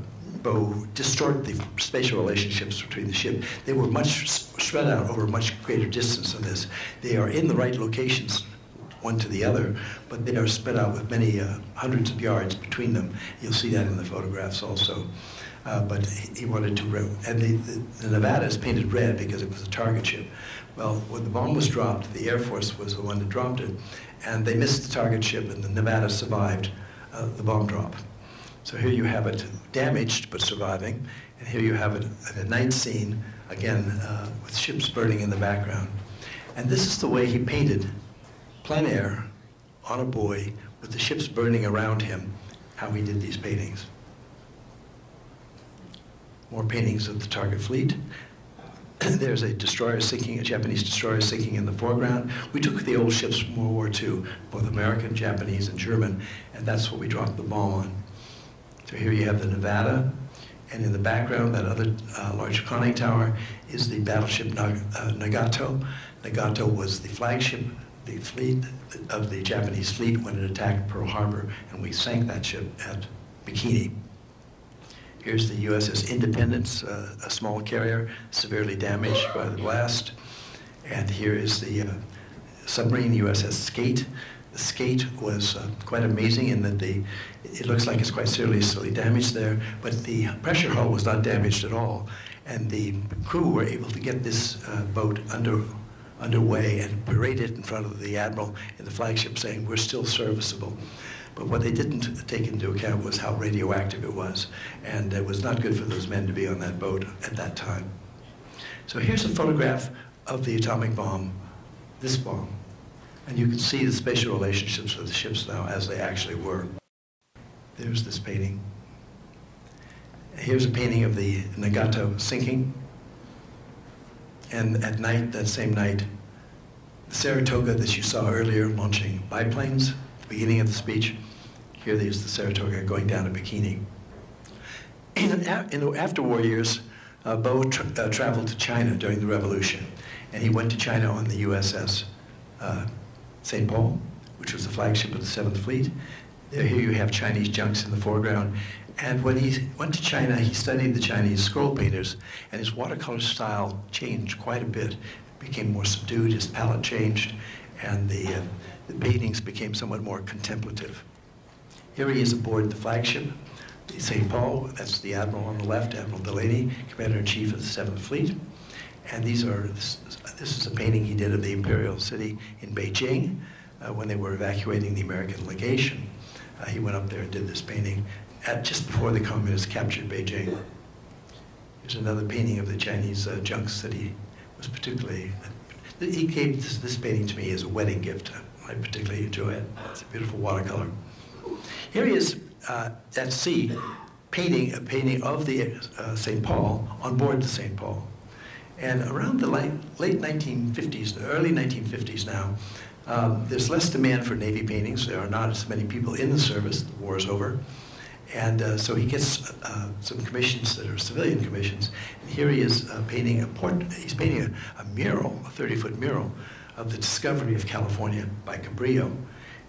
distort the spatial relationships between the ship. They were much spread out over much greater distance than this. They are in the right locations one to the other, but they are spread out with many uh, hundreds of yards between them. You'll see that in the photographs also. Uh, but he wanted to, and the, the, the, Nevada is painted red because it was a target ship. Well, when the bomb was dropped, the Air Force was the one that dropped it, and they missed the target ship, and the Nevada survived uh, the bomb drop. So here you have it damaged but surviving, and here you have it at a night scene, again, uh, with ships burning in the background. And this is the way he painted plein air on a buoy with the ships burning around him, how he did these paintings. More paintings of the target fleet. There's a destroyer sinking, a Japanese destroyer sinking in the foreground. We took the old ships from World War II, both American, Japanese, and German, and that's what we dropped the bomb on. So here you have the Nevada, and in the background, that other uh, large conning tower is the battleship Nag uh, Nagato. Nagato was the flagship, the fleet of the Japanese fleet when it attacked Pearl Harbor, and we sank that ship at Bikini. Here's the USS Independence, uh, a small carrier, severely damaged by the blast. And here is the uh, submarine USS Skate. The Skate was uh, quite amazing in that the, it looks like it's quite seriously damaged there, but the pressure hull was not damaged at all. And the crew were able to get this uh, boat under, underway and parade it in front of the admiral in the flagship saying, we're still serviceable. But what they didn't take into account was how radioactive it was. And it was not good for those men to be on that boat at that time. So here's a photograph of the atomic bomb, this bomb. And you can see the spatial relationships of the ships now as they actually were. There's this painting. Here's a painting of the Nagato sinking. And at night, that same night, the Saratoga that you saw earlier launching biplanes, beginning of the speech, here there's the Saratoga going down to Bikini. In, in the after-war years, uh, Bo tra uh, traveled to China during the revolution, and he went to China on the USS uh, St. Paul, which was the flagship of the Seventh Fleet. There, here you have Chinese junks in the foreground. And when he went to China, he studied the Chinese scroll painters, and his watercolor style changed quite a bit. It became more subdued, his palette changed, and the, uh, the paintings became somewhat more contemplative. Here he is aboard the flagship, the St. Paul. That's the admiral on the left, Admiral Delaney, Commander-in-Chief of the Seventh Fleet. And these are this, this, is a painting he did of the imperial city in Beijing uh, when they were evacuating the American legation. Uh, he went up there and did this painting at just before the communists captured Beijing. Here's another painting of the Chinese uh, junks that he was particularly. he gave this, this painting to me as a wedding gift. I particularly enjoy it. It's a beautiful watercolor. Here he is uh, at sea painting a painting of the uh, St. Paul on board the St. Paul. And around the late, late 1950s, the early 1950s now, um, there's less demand for Navy paintings. There are not as many people in the service. The war is over. And uh, so he gets uh, some commissions that are civilian commissions. And here he is uh, painting a port, he's painting a, a mural, a 30-foot mural of the discovery of California by Cabrillo.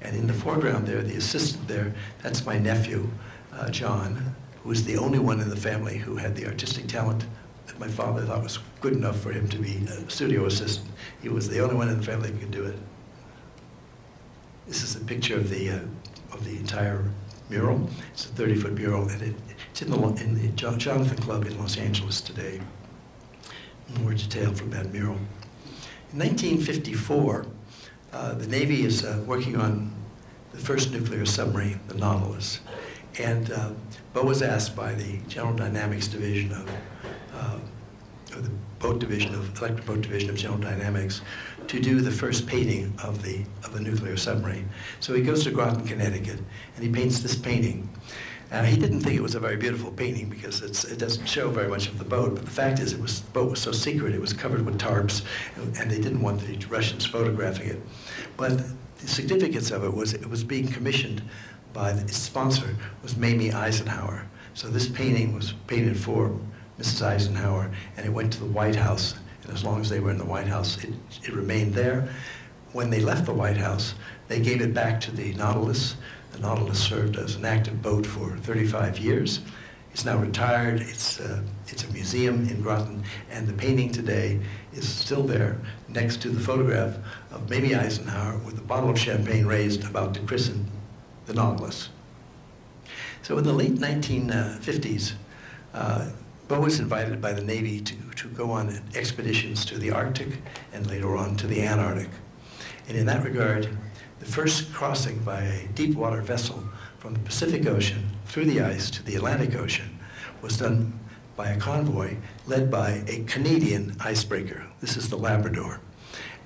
And in the foreground there, the assistant there, that's my nephew, uh, John, who was the only one in the family who had the artistic talent that my father thought was good enough for him to be a studio assistant. He was the only one in the family who could do it. This is a picture of the, uh, of the entire mural. It's a 30-foot mural, and it, it's in the, in the Jonathan Club in Los Angeles today. More detail from that mural. In 1954, uh, the Navy is uh, working on the first nuclear submarine, the Nautilus. And uh, Bo was asked by the General Dynamics Division of, uh, the boat division of, electric boat division of General Dynamics, to do the first painting of the, of the nuclear submarine. So he goes to Groton, Connecticut, and he paints this painting. Uh, he didn't think it was a very beautiful painting because it doesn't show very much of the boat. But the fact is, it was, the boat was so secret; it was covered with tarps, and, and they didn't want the Russians photographing it. But the significance of it was it was being commissioned by its sponsor was Mamie Eisenhower. So this painting was painted for Mrs. Eisenhower, and it went to the White House. And as long as they were in the White House, it, it remained there. When they left the White House, they gave it back to the Nautilus, the Nautilus served as an active boat for 35 years. It's now retired. It's, uh, it's a museum in Groton, and the painting today is still there next to the photograph of Mamie Eisenhower with a bottle of champagne raised about to christen the Nautilus. So in the late 1950s, uh, Bo was invited by the Navy to, to go on expeditions to the Arctic and later on to the Antarctic. And in that regard, the first crossing by a deep water vessel from the Pacific Ocean through the ice to the Atlantic Ocean was done by a convoy led by a Canadian icebreaker. This is the Labrador.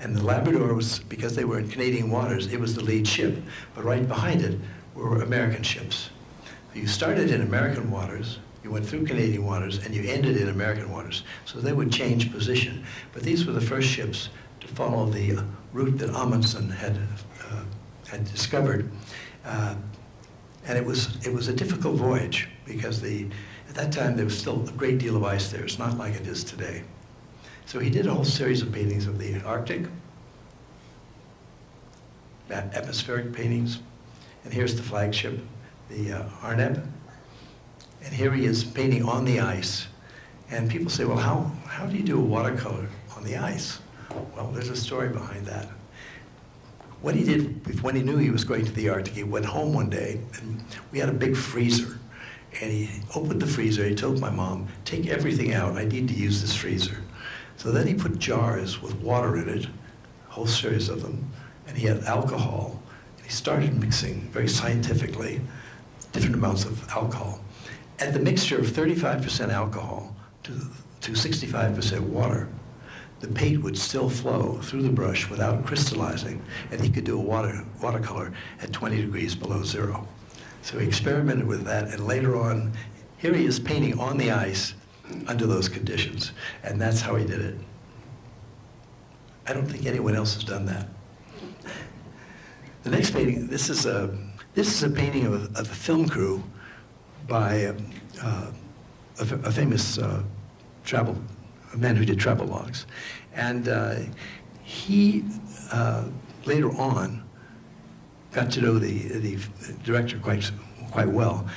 And the Labrador was, because they were in Canadian waters, it was the lead ship. But right behind it were American ships. You started in American waters, you went through Canadian waters and you ended in American waters. So they would change position. But these were the first ships to follow the route that Amundsen had, had discovered. Uh, and it was, it was a difficult voyage because the, at that time there was still a great deal of ice there. It's not like it is today. So he did a whole series of paintings of the Arctic, atmospheric paintings. And here's the flagship, the uh, Arnhem. And here he is painting on the ice. And people say, well, how, how do you do a watercolor on the ice? Well, there's a story behind that. What he did, when he knew he was going to the Arctic, he went home one day, and we had a big freezer. And he opened the freezer, he told my mom, take everything out, I need to use this freezer. So then he put jars with water in it, a whole series of them, and he had alcohol. And he started mixing very scientifically different amounts of alcohol. At the mixture of 35% alcohol to, to 65% water, the paint would still flow through the brush without crystallizing, and he could do a water, watercolor at 20 degrees below zero. So he experimented with that, and later on, here he is painting on the ice under those conditions, and that's how he did it. I don't think anyone else has done that. The next painting, this is a, this is a painting of a, of a film crew by uh, a, a, famous uh, travel, a man who did travel logs. And uh, he, uh, later on, got to know the, the director quite, quite well.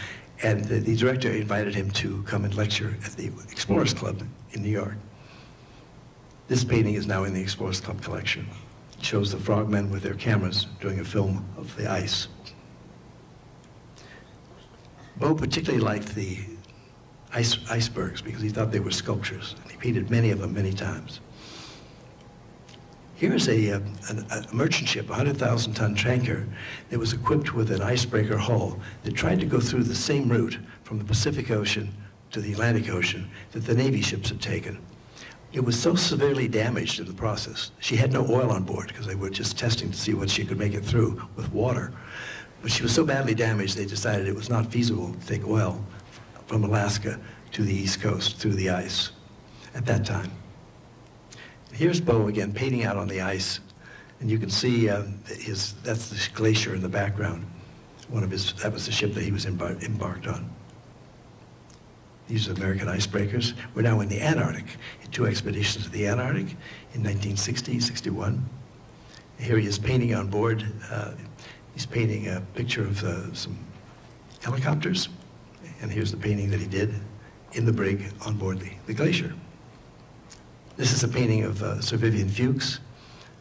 And the, the director invited him to come and lecture at the Explorers Club in New York. This painting is now in the Explorers Club collection. It shows the frogmen with their cameras doing a film of the ice. Bo particularly liked the ice, icebergs because he thought they were sculptures, painted many of them many times. Here's a, uh, a, a merchant ship, a 100,000 ton tanker, that was equipped with an icebreaker hull that tried to go through the same route from the Pacific Ocean to the Atlantic Ocean that the Navy ships had taken. It was so severely damaged in the process. She had no oil on board because they were just testing to see what she could make it through with water. But she was so badly damaged, they decided it was not feasible to take oil from Alaska to the East Coast through the ice at that time. Here's Bo again painting out on the ice, and you can see uh, his, that's the glacier in the background. One of his, that was the ship that he was embar embarked on. These are American icebreakers. We're now in the Antarctic, in two expeditions to the Antarctic in 1960, 61. Here he is painting on board. Uh, he's painting a picture of uh, some helicopters, and here's the painting that he did in the brig on board the, the glacier. This is a painting of uh, Sir Vivian Fuchs.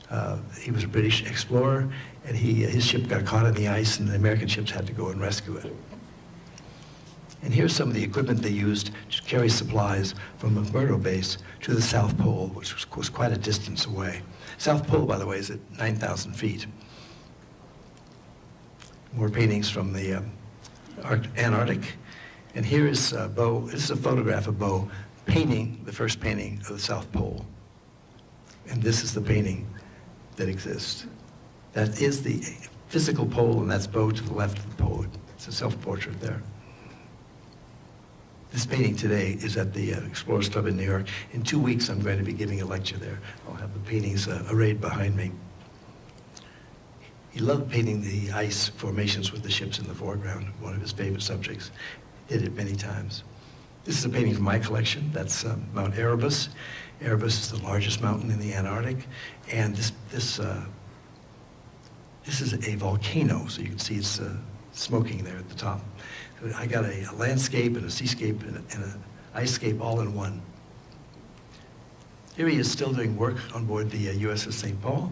Uh, he was a British explorer, and he, uh, his ship got caught in the ice, and the American ships had to go and rescue it. And here's some of the equipment they used to carry supplies from McMurdo Base to the South Pole, which was, was quite a distance away. South Pole, by the way, is at 9,000 feet. More paintings from the um, Antarctic. And here is uh, Bo, this is a photograph of Bo painting, the first painting of the South Pole. And this is the painting that exists. That is the physical pole, and that's Bo to the left of the pole. It's a self-portrait there. This painting today is at the uh, Explorers Club in New York. In two weeks, I'm going to be giving a lecture there. I'll have the paintings uh, arrayed behind me. He loved painting the ice formations with the ships in the foreground, one of his favorite subjects. Did it many times. This is a painting from my collection. That's uh, Mount Erebus. Erebus is the largest mountain in the Antarctic, and this this uh, this is a volcano. So you can see it's uh, smoking there at the top. So I got a, a, landscape and a seascape and, an icescape all in one. Here he is still doing work on board the USS uh, St. Paul.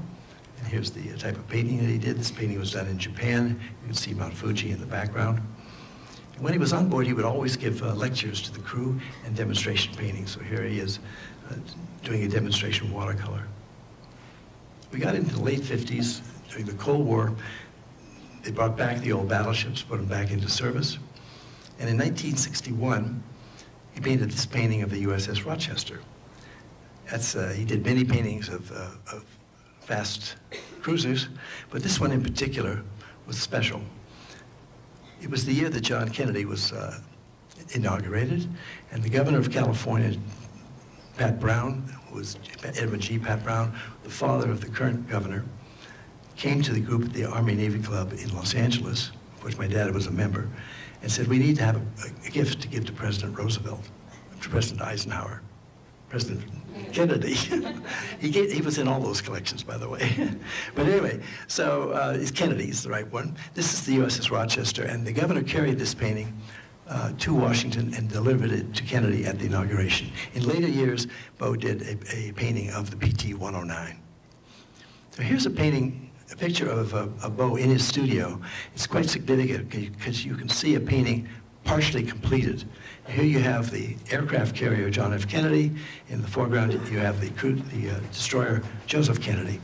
And here's the type of painting that he did. This painting was done in Japan. You can see Mount Fuji in the background. When he was on board, he would always give uh, lectures to the crew and demonstration paintings. So here he is uh, doing a demonstration watercolor. We got into the late 50s, during the Cold War, they brought back the old battleships, put them back into service. And in 1961, he painted this painting of the USS Rochester. That's, uh, he did many paintings of, uh, of fast cruisers, but this one in particular was special. It was the year that John Kennedy was uh, inaugurated, and the governor of California, Pat Brown, was Edmund G. Pat Brown, the father of the current governor, came to the group at the Army Navy Club in Los Angeles, of which my dad was a member, and said, we need to have a, a gift to give to President Roosevelt, to President Eisenhower, President Kennedy. he, gave, he was in all those collections, by the way. but anyway, so uh, Kennedy's the right one. This is the USS Rochester, and the governor carried this painting uh, to Washington and delivered it to Kennedy at the inauguration. In later years, Bo did a, a painting of the PT-109. So here's a painting, a picture of a, a Bo in his studio. It's quite significant because you can see a painting partially completed. Here you have the aircraft carrier John F. Kennedy. In the foreground, you have the, the uh, destroyer Joseph Kennedy.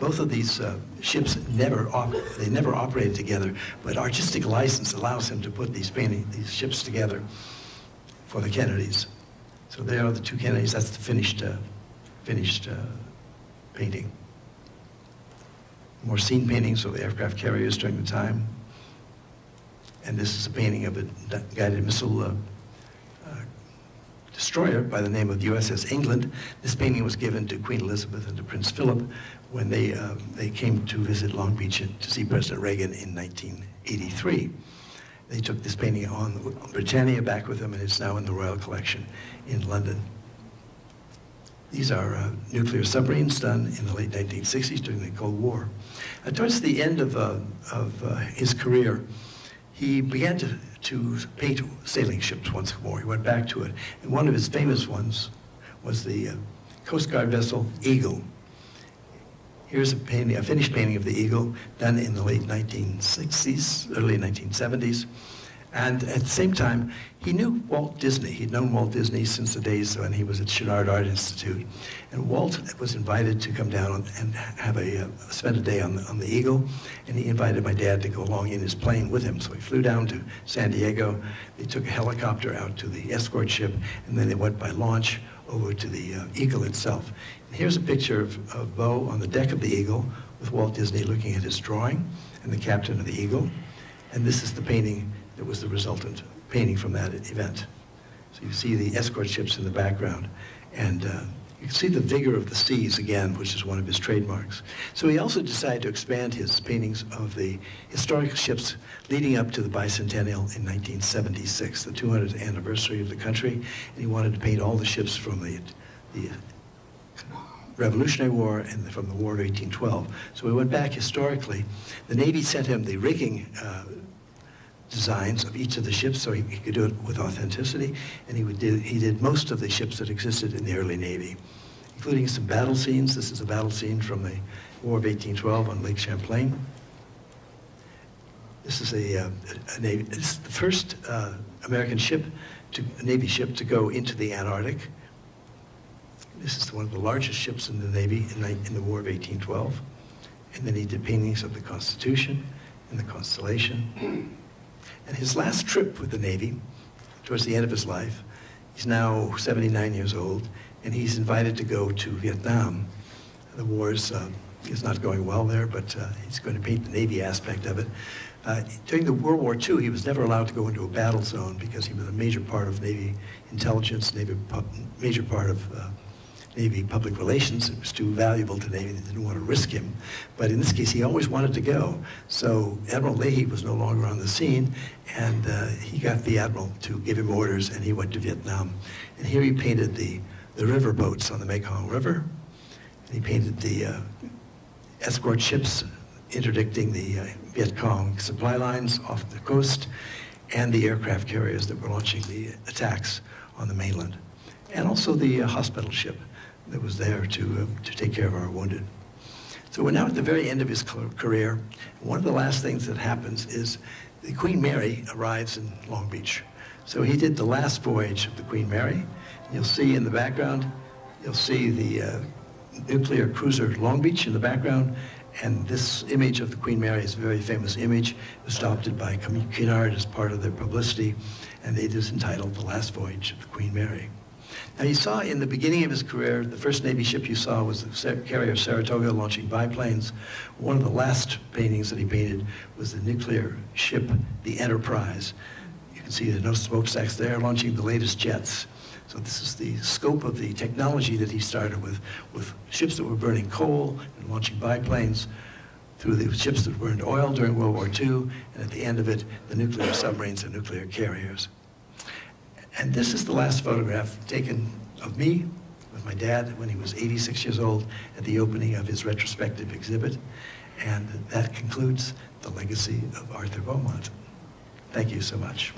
Both of these uh, ships never they never operated together, but artistic license allows him to put these painting these ships together for the Kennedys. So there are the two Kennedys. That's the finished uh, finished uh, painting. More scene paintings of the aircraft carriers during the time. And this is a painting of a guided missile uh, destroyer by the name of the USS England. This painting was given to Queen Elizabeth and to Prince Philip when they, uh, they came to visit Long Beach to see President Reagan in 1983. They took this painting on Britannia back with them, and it's now in the Royal Collection in London. These are uh, nuclear submarines done in the late 1960s during the Cold War. Uh, towards the end of, uh, of uh, his career, he began to, to paint sailing ships once more. He went back to it. And one of his famous ones was the uh, Coast Guard vessel Eagle. Here's a painting, a finished painting of the Eagle done in the late 1960s, early 1970s. And at the same time, he knew Walt Disney. He'd known Walt Disney since the days when he was at Chouinard Art Institute. And Walt was invited to come down and have a, uh, spend a day on the, on the Eagle. And he invited my dad to go along in his plane with him. So he flew down to San Diego. They took a helicopter out to the escort ship. And then they went by launch over to the uh, Eagle itself. And here's a picture of, of Bo on the deck of the Eagle with Walt Disney looking at his drawing and the captain of the Eagle. And this is the painting that was the resultant painting from that event. So you see the escort ships in the background. And uh, you can see the vigor of the seas again, which is one of his trademarks. So he also decided to expand his paintings of the historical ships leading up to the bicentennial in 1976, the 200th anniversary of the country. And he wanted to paint all the ships from the, the Revolutionary War and from the War of 1812. So we went back historically. The Navy sent him the rigging uh, designs of each of the ships so he, he could do it with authenticity. And he, would did, he did most of the ships that existed in the early Navy, including some battle scenes. This is a battle scene from the War of 1812 on Lake Champlain. This is a, uh, a Navy, is the first uh, American ship, to, Navy ship to go into the Antarctic. This is one of the largest ships in the Navy in, in the War of 1812. And then he did paintings of the Constitution and the Constellation. And his last trip with the Navy, towards the end of his life, he's now 79 years old, and he's invited to go to Vietnam. The war is, uh, is not going well there, but uh, he's going to paint the Navy aspect of it. Uh, during the World War II, he was never allowed to go into a battle zone because he was a major part of Navy intelligence, Navy major part of uh, Navy public relations. It was too valuable to Navy. They didn't want to risk him. But in this case, he always wanted to go. So Admiral Leahy was no longer on the scene, and uh, he got the Admiral to give him orders, and he went to Vietnam. And here he painted the, the river boats on the Mekong River. And he painted the uh, escort ships interdicting the uh, Viet Cong supply lines off the coast and the aircraft carriers that were launching the attacks on the mainland. And also the uh, hospital ship that was there to, uh, to take care of our wounded. So we're now at the very end of his career. One of the last things that happens is the Queen Mary arrives in Long Beach. So he did the last voyage of the Queen Mary. You'll see in the background, you'll see the uh, nuclear cruiser Long Beach in the background. And this image of the Queen Mary is a very famous image. It was adopted by Cunard as part of their publicity. And it is entitled The Last Voyage of the Queen Mary. Now you saw in the beginning of his career, the first Navy ship you saw was the carrier Saratoga launching biplanes. One of the last paintings that he painted was the nuclear ship, the Enterprise. You can see there are no smokestacks there, launching the latest jets. So this is the scope of the technology that he started with, with ships that were burning coal and launching biplanes, through the ships that burned oil during World War II, and at the end of it, the nuclear submarines and nuclear carriers. And this is the last photograph taken of me with my dad when he was 86 years old at the opening of his retrospective exhibit. And that concludes the legacy of Arthur Beaumont. Thank you so much.